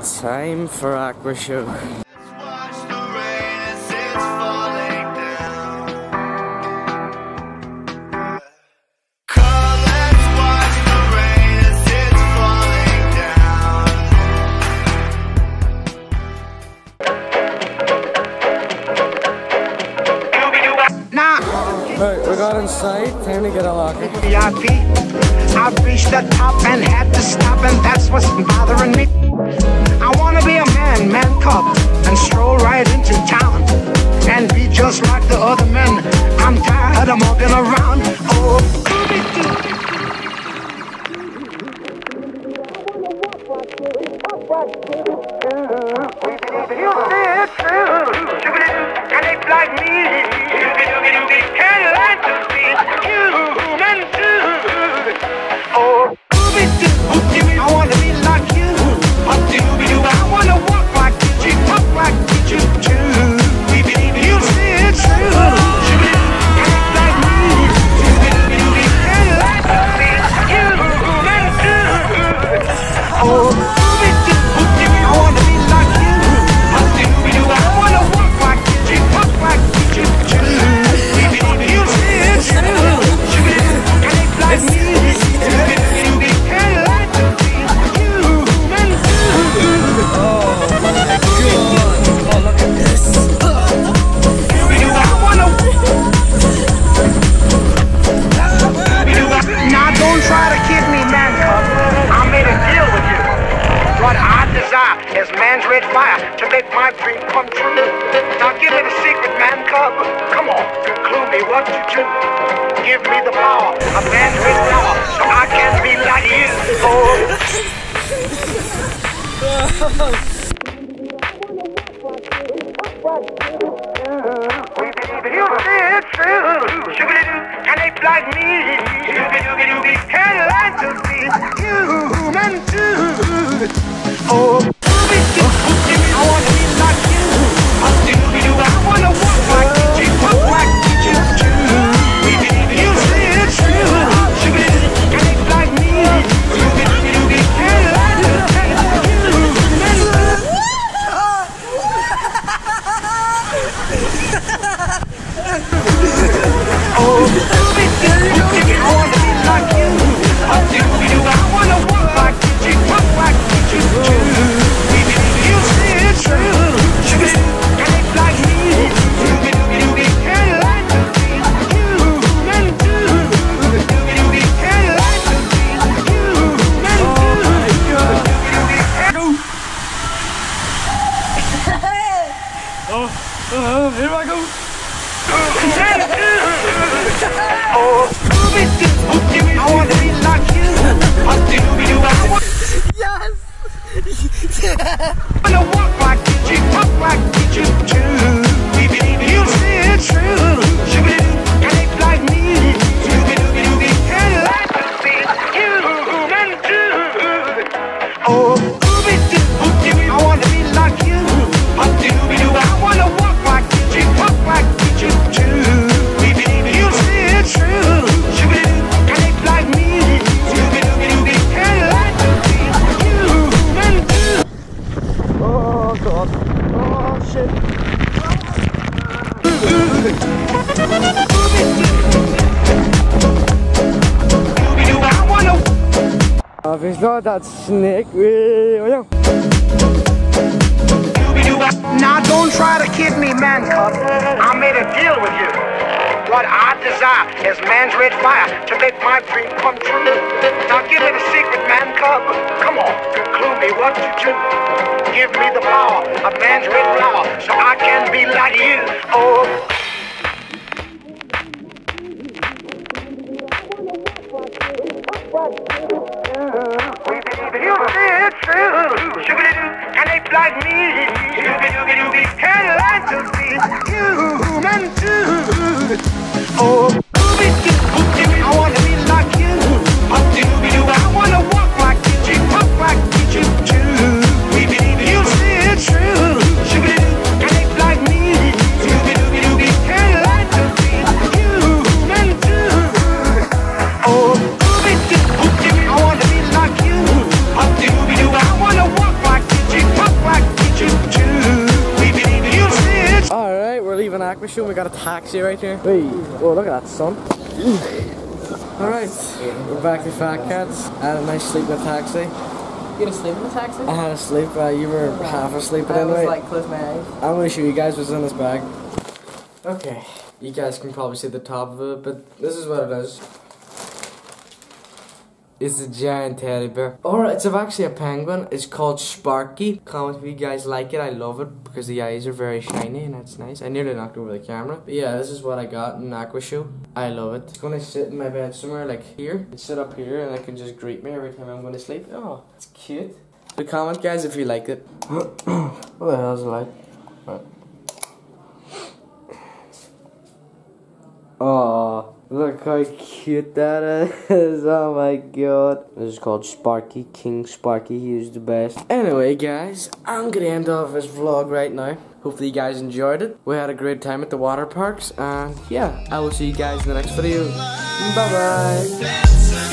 Time for Aqua Show. Got. Time get a locker. VIP. I've reached the top and had to stop, and that's what's bothering me. I wanna be a man, man cub, and stroll right into town and be just like the other men. I'm tired of walking around. Secret. Come on, clue me what to do. Give me the power of man's red flower so I can be like you. Oh. We believe you see it's true. And they like me. Lie to me. Human too. Oh. Oh, here I go. I wanna be like you. Wanna if it's not that snake, we. Oh, yeah. Now don't try to kid me, man cub. I made a deal with you. What I desire is man's red fire to make my dream come true. Now give me the secret, man cub. Come on, clue me what to do. Give me the power of man's red flower so I can be like you. Oh. Can't lie to me. Human. Oh. Aqua Show. We got a taxi right here. Wait, oh look at that sun. Alright, we're back to Fat Cats. I had a nice sleep in the taxi. You gonna sleep in the taxi? I had a sleep, uh, you were half asleep, but I was anyway. like, close my eyes. I'm gonna show you guys what's in this bag. Okay, you guys can probably see the top of it, but this is what it is. It's a giant teddy bear. Or it's actually a penguin. It's called Sparky. Comment if you guys like it. I love it because the eyes are very shiny and that's nice. I nearly knocked over the camera. But yeah, this is what I got in Aqua Show. I love it. It's gonna sit in my bed somewhere like here. It's sit up here and it can just greet me every time I'm gonna sleep. Oh, it's cute. So comment guys if you like it. what the hell is it like? Right. Oh, look how cute that is. Oh my god. This is called Sparky, King Sparky. He's the best. Anyway, guys, I'm gonna end off this vlog right now. Hopefully, you guys enjoyed it. We had a great time at the water parks, and yeah, I will see you guys in the next video. Bye bye.